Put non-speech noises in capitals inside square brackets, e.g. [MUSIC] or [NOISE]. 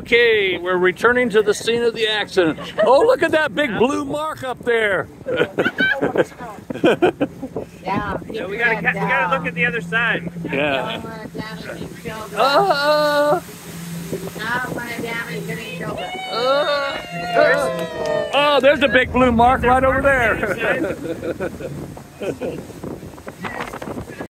Okay, we're returning to the scene of the accident. Oh, look at that big blue mark up there. Yeah, we gotta, we gotta look at the other side. Yeah. Oh. Uh, uh, oh, there's a big blue mark right over there. [LAUGHS]